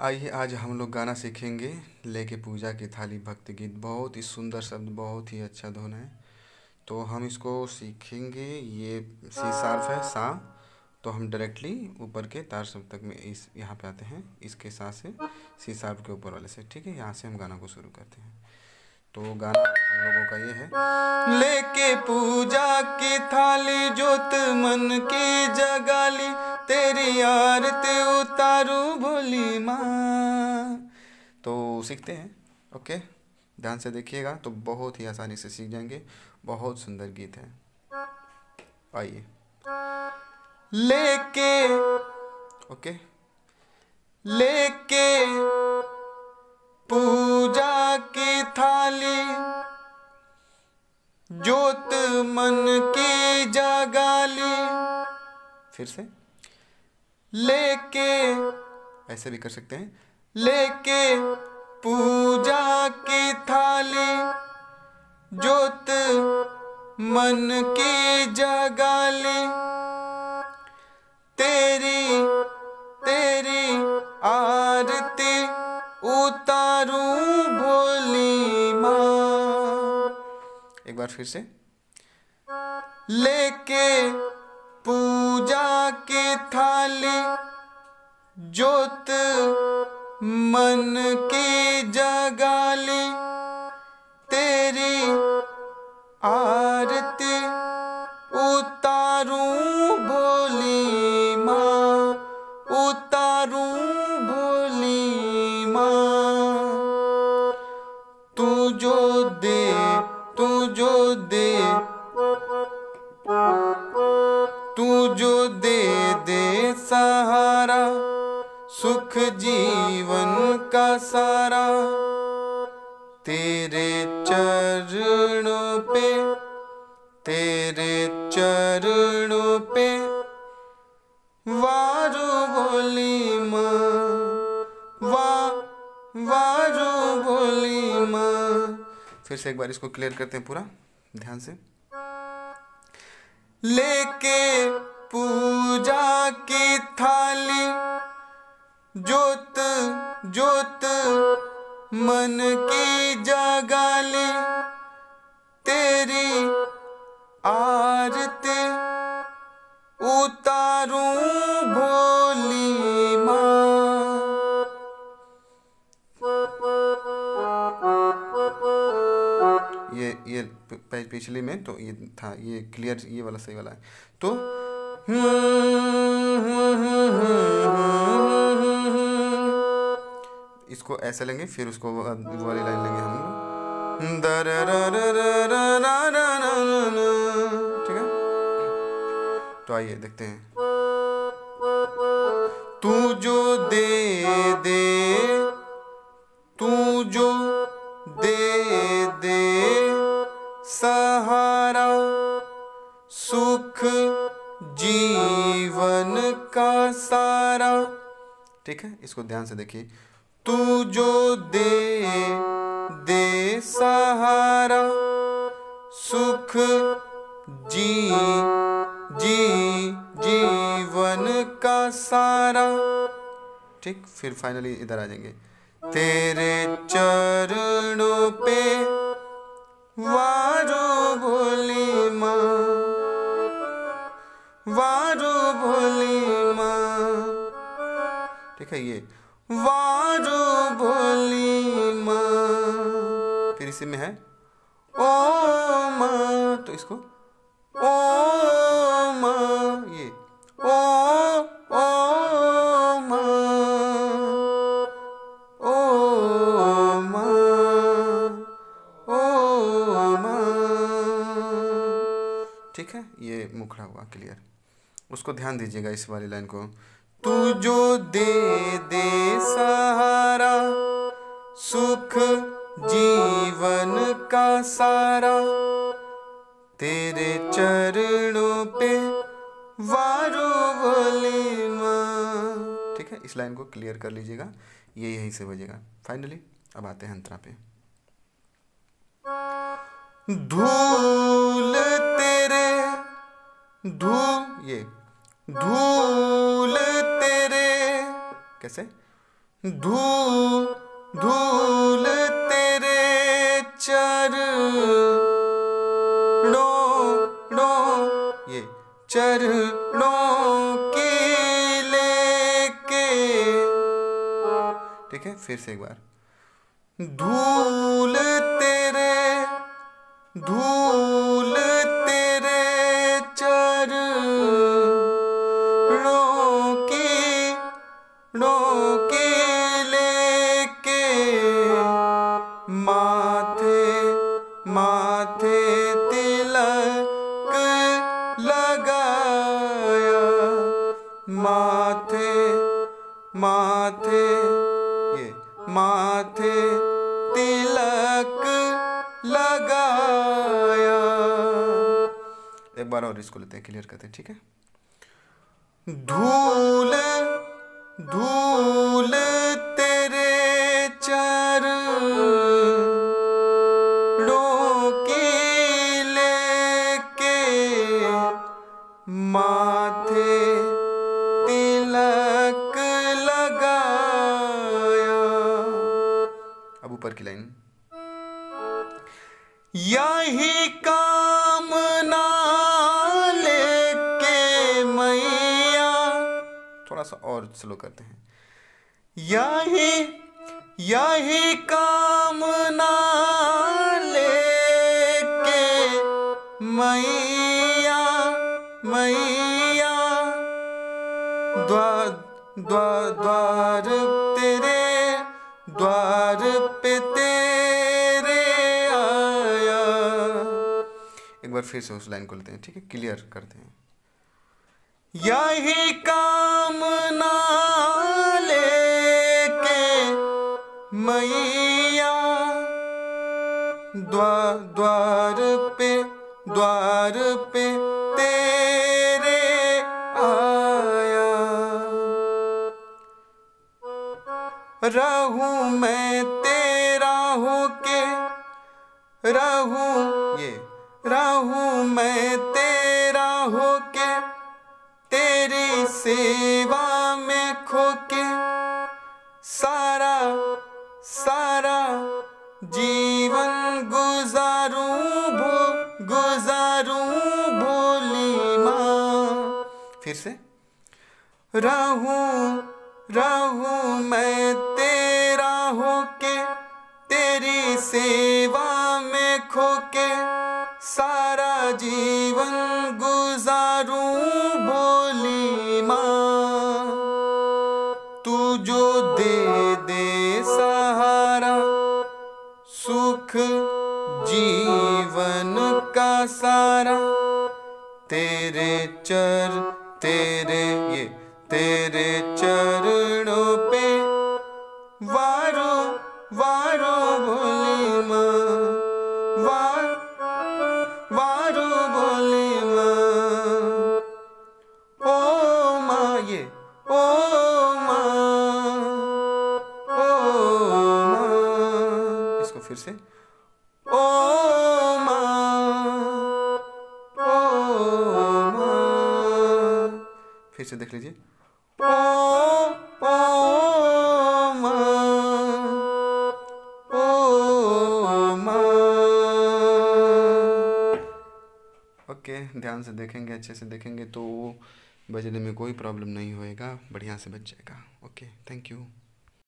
आइए, आज हम लोग गाना सीखेंगे। लेके पूजा की थाली, भक्ति गीत, बहुत ही सुंदर शब्द, बहुत ही अच्छा धुन है। तो हम इसको सीखेंगे। ये सी शार्प है, सा। तो हम डायरेक्टली ऊपर के तार शब्द तक में इस, यहाँ पे आते हैं। इसके साथ से सी शार्प के ऊपर वाले से, ठीक है? यहाँ से हम गाना को शुरू करते हैं। तो गाना हम लोगों का ये है। लेके पूजा की थाली, जोत मन की जगाली। तेरी आरती उतारू भोली माँ। तो सीखते हैं। ओके? ध्यान से देखिएगा तो बहुत ही आसानी से सीख जाएँगे। बहुत सुंदर गीत है। आइए। लेके, ओके? लेके पूजा की थाली जोत मन की जगाली। फिर से। लेके, ऐसे भी कर सकते हैं, लेके पूजा की थाली, जोत मन की जगाली। तेरी तेरी आरती उतारूं भोली माँ। एक बार फिर से। लेके पूजा की थाली जोत मन की जगाली तेरी आरती सहारा सुख जीवन का सारा। तेरे चरणों पे, तेरे चरणों पे वारू बोली माँ, वा, वारू बोली माँ। फिर से एक बार इसको क्लियर करते हैं पूरा, ध्यान से। लेके पूजा की थाली। जोत जोत, मन की जगाली। तेरी आरती उतारूं भोली माँ। ये ये पिछली में तो ये था, ये क्लियर ये वाला सही वाला है। तो इसको ऐसे लेंगे, फिर उसको वाली लाइन लेंगे हम ठीक है? तो आइए, देखते हैं। तू जो दे दे सारा। ठीक है? इसको ध्यान से देखिए। तू जो दे दे सहारा, सुख जी जी, जीवन का सारा। ठीक? फिर फाइनली इधर आ जाएँगे। तेरे चरणों पे वारो भोली माँ, वारो भोली ठीक है ये। वारो भोली फिर इसी में है। ओ माँ तो इसको ओ माँ, ये। ओ ओ माँ। ओ माँ, ओ ठीक है, ये मुखड़ा हुआ, क्लियर। उसको ध्यान दीजिएगा इस वाली लाइन को। तू जो दे दे सहारा, सुख जीवन का सारा, तेरे चरणों पे वारो ठीक है, इस लाइन को क्लियर कर लीजिएगा, ये यहीं से बजेगा। फाइनली अब आते हैं अंतरा पे। धूल तेरे, धूल, ये धूल तेरे, कैसे? धूल धूल तेरे चर नो नो ये चरणों की लेके। ठीक है, फिर से एक बार। धूल तेरे, धूल माथे माथे, ये माथे तिलक लगाया। एक बार और इसको लेते हैं क्लियर करते हैं, ठीक है? धूल धूल ऊपर की लाइन। यही कामना लेके मैया। थोड़ा सा और स्लो करते हैं। यही यही कामना लेके मैया मैया। द्वार द्वार द्वार तेरे द्वार फिर से उस लाइन को लेते हैं, ठीक है? क्लियर करते हैं। यही कामना लेके मैया द्वार द्वार पे द्वार पे तेरे आया। रहूँ मैं तेरा होके, रहूँ ये रहूँ मैं तेरा होके, तेरी सेवा में खोके। सारा सारा जीवन गुजारूं भो, गुजारूं भोली माँ। फिर से, रहूँ रहूँ मैं तेरा होके, तेरी सेवा में खोके। चर, तेरे, ये, तेरे चरणों पे वारो वारो भोली माँ, वार, वारो भोली माँ। ओ माँ ये, ओ माँ ओ माँ। इसको फिर से। फिर से देख लीजिए। ओके, ध्यान से देखेंगे, अच्छे से देखेंगे तो बजने में कोई प्रॉब्लम नहीं होएगा, बढ़िया से बच जाएगा। Okay, thank you.